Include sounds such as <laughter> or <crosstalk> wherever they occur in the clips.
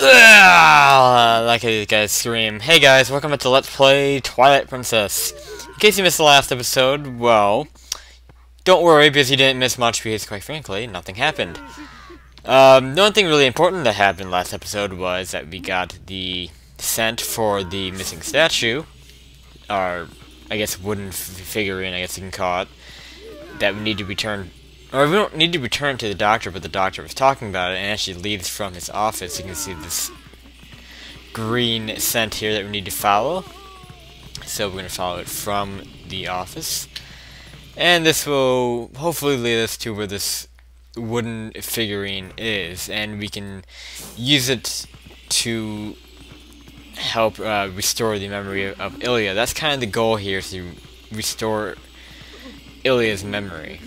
Ugh, like a guys scream. Hey guys, welcome back to Let's Play Twilight Princess. In case you missed the last episode, well, don't worry because you didn't miss much because, quite frankly, nothing happened. Um, the only thing really important that happened last episode was that we got the scent for the missing statue, or I guess wooden figurine, I guess you can call it, that we need to return or we don't need to return to the doctor, but the doctor was talking about it, and actually leaves from his office. You can see this green scent here that we need to follow. So we're going to follow it from the office. And this will hopefully lead us to where this wooden figurine is, and we can use it to help uh, restore the memory of, of Ilia. That's kind of the goal here, to restore Ilia's memory.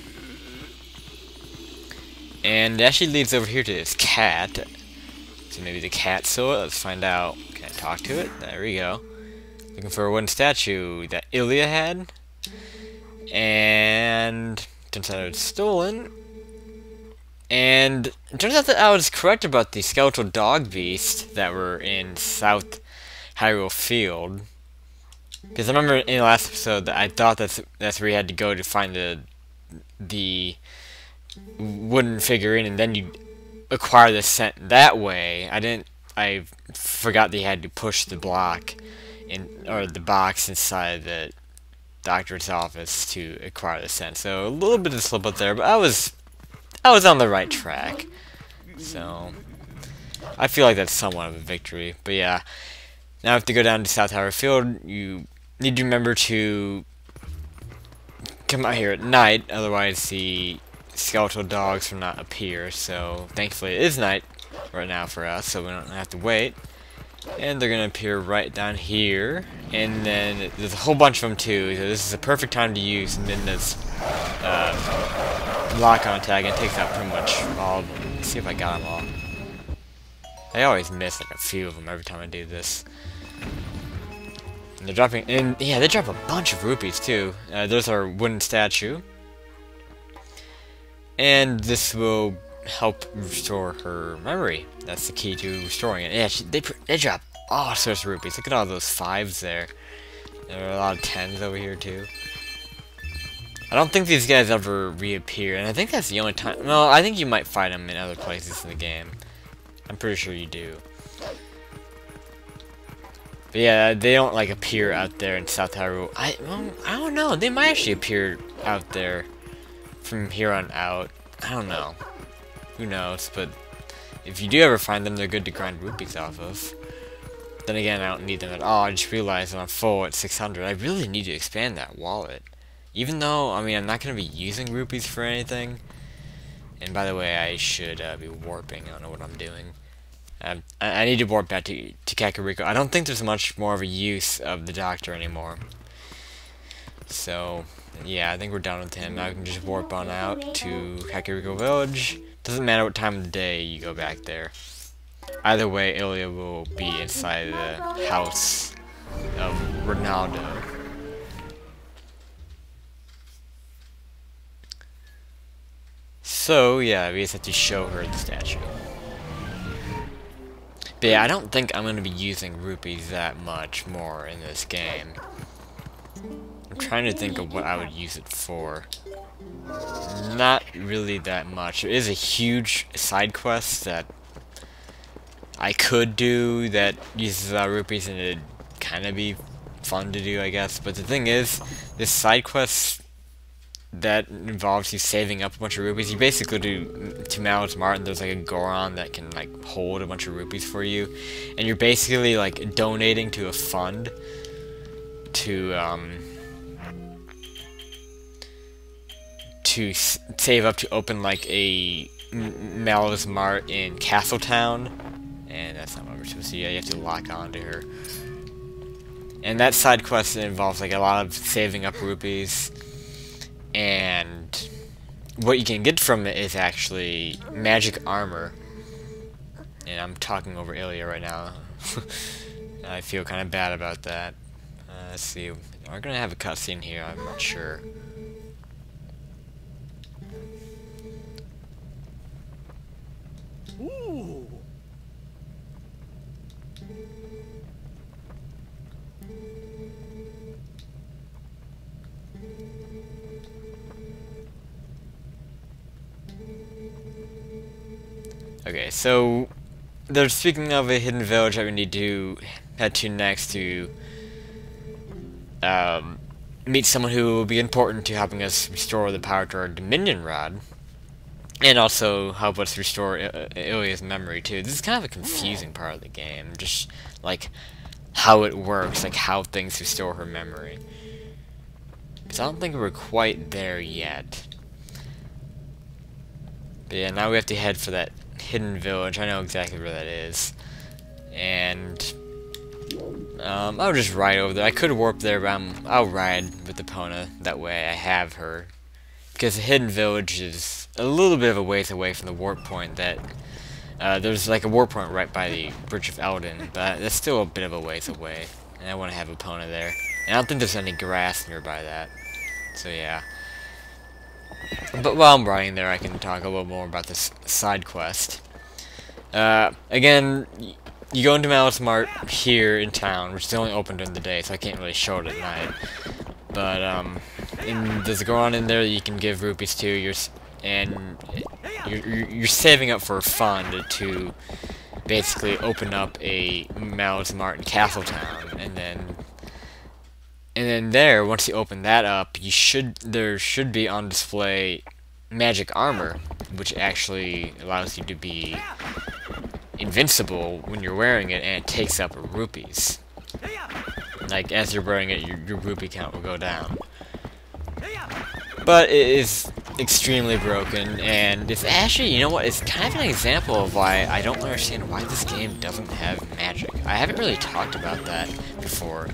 And it actually leads over here to this cat. So maybe the cat saw it. Let's find out. Can I talk to it? There we go. Looking for a wooden statue that Ilia had. And turns out it was stolen. And turns out that I was correct about the skeletal dog beast that were in South Hyrule Field. Because I remember in the last episode that I thought that's that's where you had to go to find the the wooden in, and then you acquire the scent that way. I didn't. I forgot they had to push the block in or the box inside the doctor's office to acquire the scent. So a little bit of slip up there, but I was I was on the right track. So I feel like that's somewhat of a victory. But yeah, now I have to go down to South Hyrule Field. You need to remember to come out here at night, otherwise the skeletal dogs will not appear, so thankfully it is night right now for us, so we don't have to wait. And they're going to appear right down here, and then there's a whole bunch of them too, so this is a perfect time to use, this uh, lock-on tag, and takes out pretty much all of them. Let's see if I got them all. I always miss like a few of them every time I do this. And they're dropping, and yeah, they drop a bunch of rupees too. Uh, there's our wooden statue. And this will help restore her memory. That's the key to restoring it. Yeah, she, they, they drop all sorts of rupees. Look at all those fives there. There are a lot of tens over here, too. I don't think these guys ever reappear, and I think that's the only time... No, I think you might find them in other places in the game. I'm pretty sure you do. But yeah, they don't, like, appear out there in South Hyrule. I, well, I don't know. They might actually appear out there from here on out. I don't know. Who knows, but if you do ever find them, they're good to grind rupees off of. Then again, I don't need them at all. I just realized I'm full at 600. I really need to expand that wallet. Even though, I mean, I'm not going to be using rupees for anything. And by the way, I should uh, be warping. I don't know what I'm doing. Um, I, I, need to warp back to, to Kakariko. I don't think there's much more of a use of the Doctor anymore. So, yeah, I think we're done with him. Now we can just warp on out to Kakariko Village. Doesn't matter what time of the day you go back there. Either way, Ilia will be inside the house of Renado. So, yeah, we just have to show her the statue. But yeah, I don't think I'm going to be using rupees that much more in this game. I'm trying to think of what I would use it for. Not really that much. There is a huge side quest that I could do that uses uh, rupees and it'd kind of be fun to do, I guess. But the thing is, this side quest that involves you saving up a bunch of rupees, you basically do to Malo Mart in, there's like a Goron that can like hold a bunch of rupees for you. And you're basically like donating to a fund to um, to save up to open like a Malo Mart in Castletown, and that's not what we're supposed to do. Yeah, you have to lock on to her. And that side quest involves like a lot of saving up rupees, and what you can get from it is actually magic armor. And I'm talking over Ilia right now. <laughs> I feel kind of bad about that. Uh, let's see. We're gonna have a cutscene here. I'm not sure. Okay, so they're speaking of a hidden village that we need to head to next to um, meet someone who will be important to helping us restore the power to our Dominion Rod. And also help us restore I Ilia's memory too. This is kind of a confusing part of the game. Just like how it works, like how things restore her memory. Because I don't think we're quite there yet. But yeah, now we have to head for that hidden village. I know exactly where that is. And um, I'll just ride over there. I could warp there, but I'm, I'll ride with Epona. That way I have her. Because the hidden village is a little bit of a ways away from the warp point that... Uh, there's like a warp point right by the Bridge of Eldin, but that's still a bit of a ways away. And I want to have Epona there. And I don't think there's any grass nearby that. So yeah. But while I'm riding there, I can talk a little more about this side quest. Uh, again, you go into Malo Mart here in town, which is only open during the day, so I can't really show it at night. But, um, in, there's a Goron in there that you can give rupees to, you're, and you're, you're saving up for a fund to basically open up a Malo Mart in Castletown, and then and then there, once you open that up, you should there should be on display magic armor, which actually allows you to be invincible when you're wearing it, and it takes up rupees. Like, as you're wearing it, your, your rupee count will go down. But it is extremely broken, and it's actually, you know what, it's kind of an example of why I don't understand why this game doesn't have magic. I haven't really talked about that before.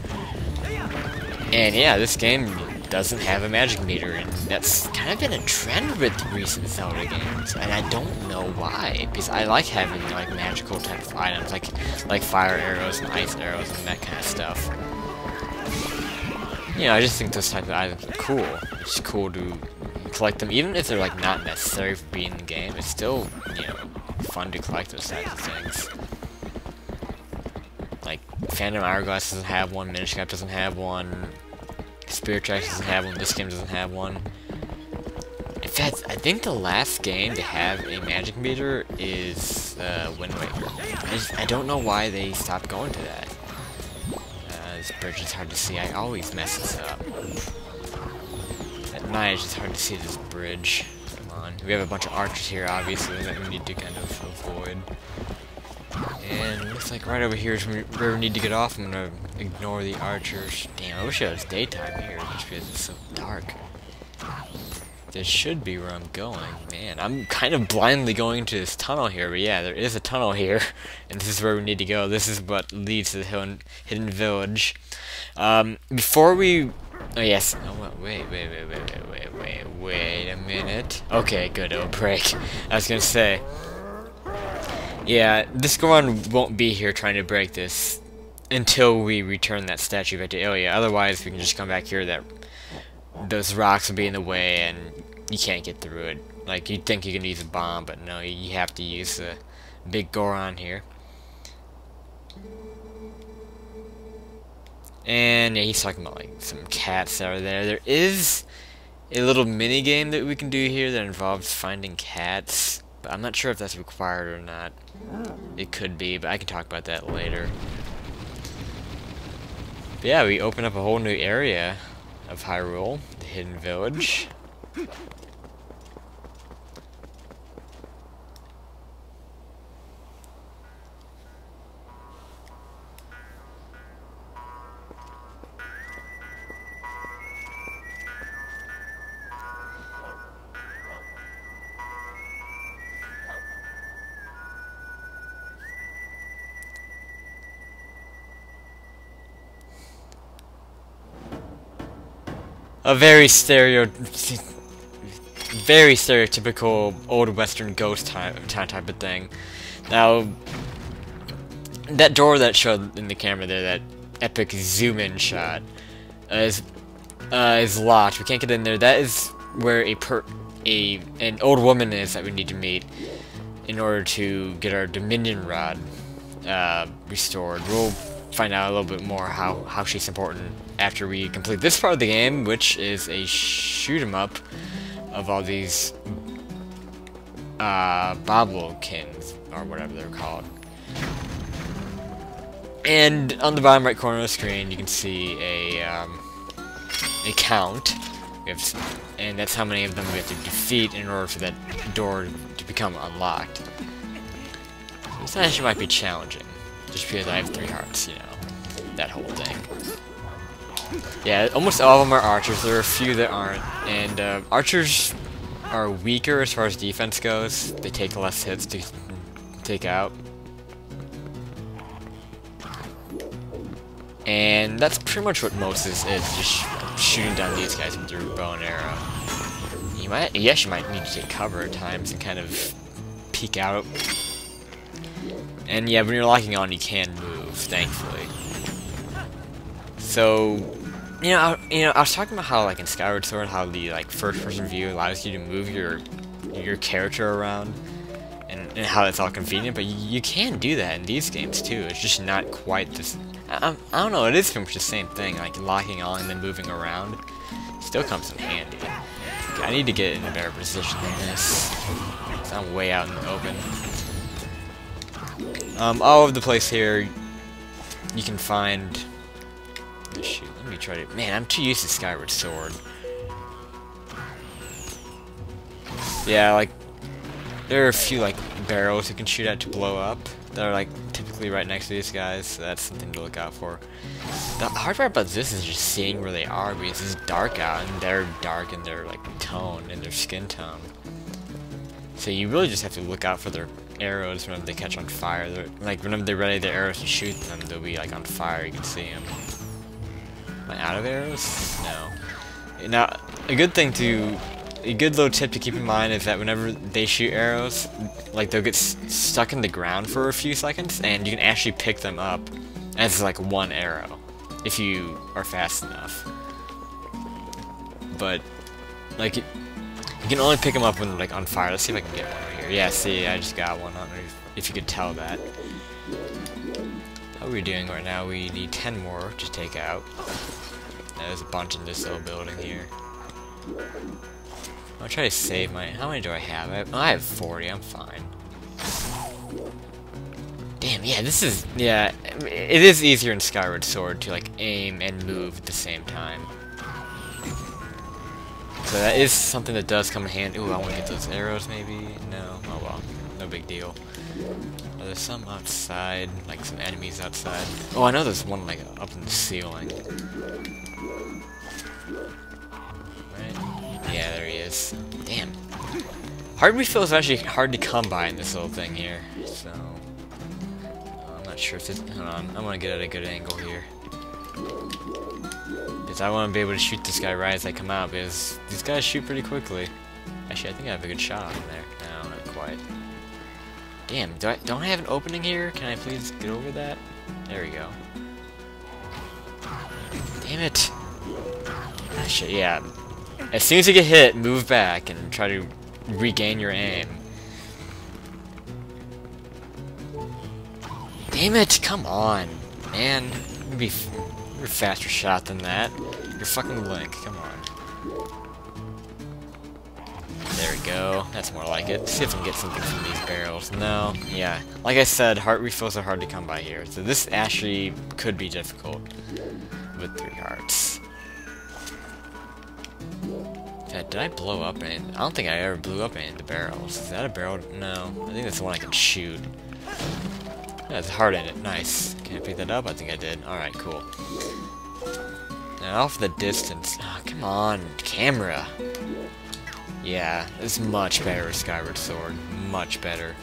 And yeah, this game doesn't have a magic meter, and that's kind of been a trend with recent Zelda games, and I don't know why, because I like having, like, magical type of items, like, like fire arrows and ice arrows and that kind of stuff. You know, I just think those type of items are cool. It's cool to collect them, even if they're, like, not necessary for being in the game, it's still, you know, fun to collect those types of things. Like, Phantom Hourglass doesn't have one, Minish Cap doesn't have one, Spirit Tracks doesn't have one, this game doesn't have one. In fact, I think the last game to have a magic meter is uh, Wind Waker. I, just, I don't know why they stopped going to that. Uh, this bridge is hard to see. I always mess this up. Night, it's just hard to see this bridge. Come on. We have a bunch of archers here, obviously, that we need to kind of avoid. And looks like right over here is where we need to get off. I'm gonna ignore the archers. Damn, I wish it was daytime here, just because it's so dark. This should be where I'm going. Man, I'm kind of blindly going into this tunnel here, but yeah, there is a tunnel here, <laughs> and this is where we need to go. This is what leads to the hidden village. Um, before we... Oh, yes. Oh, wait, wait, wait, wait, wait, wait, wait, wait a minute. Okay, good, it'll break. I was gonna say... Yeah, this Goron won't be here trying to break this until we return that statue back to Ilia. Otherwise, we can just come back here that those rocks will be in the way and you can't get through it. Like, you'd think you can use a bomb, but no, you have to use the big Goron here. And yeah, he's talking about like some cats that are there. There is a little mini game that we can do here that involves finding cats. But I'm not sure if that's required or not. Oh. It could be, but I can talk about that later. But yeah, we open up a whole new area of Hyrule, the Hidden Village. <laughs> a very stereo, very stereotypical old western ghost type, type of thing. Now, that door that showed in the camera there, that epic zoom-in shot, uh, is uh, is locked. We can't get in there. That is where a per a an old woman is that we need to meet in order to get our Dominion Rod uh, restored. We'll find out a little bit more how, how she's important after we complete this part of the game, which is a shoot 'em up of all these uh, or whatever they're called. And on the bottom right corner of the screen, you can see a um, a count. And that's how many of them we have to defeat in order for that door to become unlocked. This actually might be challenging, just because I have three hearts, you know, that whole thing. Yeah, almost all of them are archers. There are a few that aren't, and uh, archers are weaker as far as defense goes. They take less hits to take out. And that's pretty much what Moses is, just shooting down these guys with your bow and arrow. You might, yes, you might need to take cover at times and kind of peek out. And yeah, when you're locking on, you can move, thankfully. So, you know, I, you know, I was talking about how, like, in Skyward Sword, how the, like, first-person view allows you to move your your character around, and, and how it's all convenient, but you, you can do that in these games, too. It's just not quite this I, I don't know, it is pretty much the same thing, like locking on and then moving around. Still comes in handy. I need to get in a better position than this. I'm way out in the open. Um, all over the place here, you can find... Shoot, let me try to... Man, I'm too used to Skyward Sword. Yeah, like, there are a few, like, barrels you can shoot at to blow up that are like typically right next to these guys, so that's something to look out for. The hard part about this is just seeing where they are because it's dark out and they're dark in their like tone and their skin tone. So you really just have to look out for their arrows whenever they catch on fire. They're, like whenever they're ready their arrows to shoot them, they'll be like on fire. You can see them. Am I out of arrows? No. Now, a good thing to a good little tip to keep in mind is that whenever they shoot arrows, like they'll get stuck in the ground for a few seconds, and you can actually pick them up as like one arrow if you are fast enough. But like you can only pick them up when they're like on fire. Let's see if I can get one. Yeah, see, I just got one on if you could tell that. How are we doing right now? We need 10 more to take out. There's a bunch in this little building here. I'll try to save my... How many do I have? I have, I have 40. I'm fine. Damn, yeah, this is... Yeah, it is easier in Skyward Sword to, like, aim and move at the same time. So that is something that does come in handy. Ooh, I want to get those arrows, maybe? No? No big deal. Are there some outside? Like, some enemies outside? Oh, I know there's one, like, up in the ceiling. Yeah, there he is. Damn. Hard refill is actually hard to come by in this little thing here, so... Uh, I'm not sure if this... Hold on, I want to get at a good angle here. Because I want to be able to shoot this guy right as I come out, because these guys shoot pretty quickly. Actually, I think I have a good shot in there. No, not quite. Damn, do I, don't I have an opening here? Can I please get over that? There we go. Damn it! Ah, Actually, yeah, as soon as you get hit, move back and try to regain your aim. Damn it, come on, man. You be you're a faster shot than that. You're fucking Link, come on. There we go. That's more like it. See if I can get something from these barrels. No, yeah. Like I said, heart refills are hard to come by here. So this actually could be difficult with three hearts. did I blow up any? I don't think I ever blew up any of the barrels. Is that a barrel? No. I think that's the one I can shoot. That's heart in it. Nice. Can I pick that up? I think I did. Alright, cool. Now off the distance. Oh, come on, camera. Yeah, it's much better with Skyward Sword. Much better.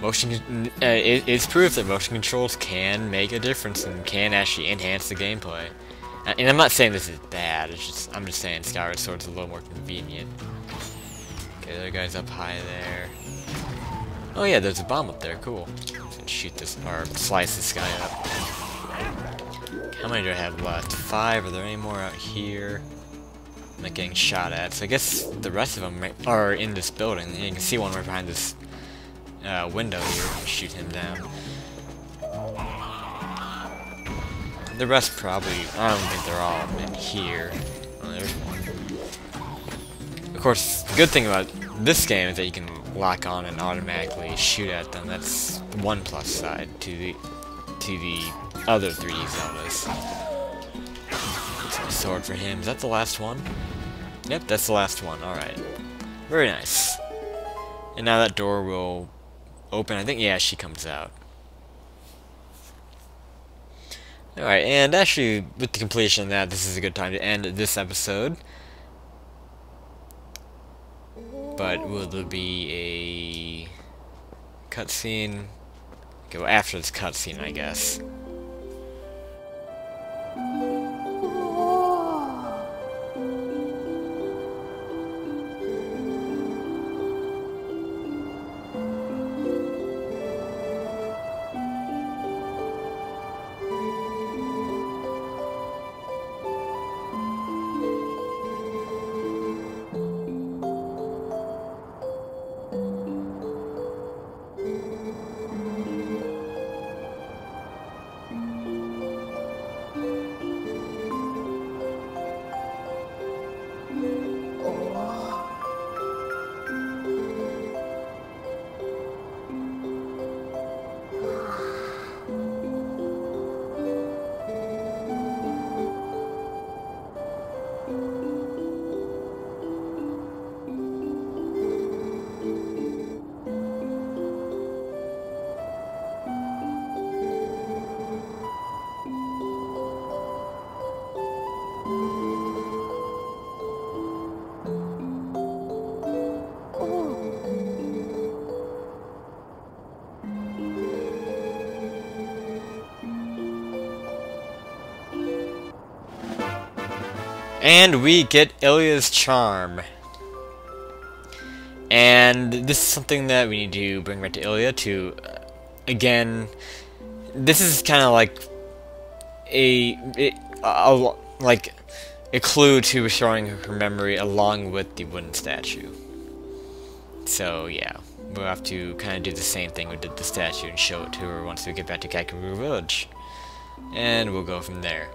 Motion, uh, it, it's proof that motion controls can make a difference and can actually enhance the gameplay. And I'm not saying this is bad, it's just I'm just saying Skyward Sword's a little more convenient. Okay, the other guy's up high there. Oh yeah, there's a bomb up there, cool. shoot this, or slice this guy up. How many do I have left? Five, are there any more out here? I'm getting shot at, so I guess the rest of them are in this building. You can see one right behind this uh, window here. Shoot him down. The rest probably, I don't think they're all in here. There's one. Of course, the good thing about this game is that you can lock on and automatically shoot at them. That's one plus side to the to the other three Zeldas. Sword for him. Is that the last one? Yep, that's the last one. Alright. Very nice. And now that door will open. I think, yeah, she comes out. Alright, and actually, with the completion of that, this is a good time to end this episode. But will there be a cutscene? Okay, well, after this cutscene, I guess. Música And we get Ilia's Charm. And this is something that we need to bring back to Ilia to, uh, again, this is kind of like a, a, a, like a clue to restoring her memory along with the wooden statue. So yeah, we'll have to kind of do the same thing we did the statue and show it to her once we get back to Kakariko Village. And we'll go from there.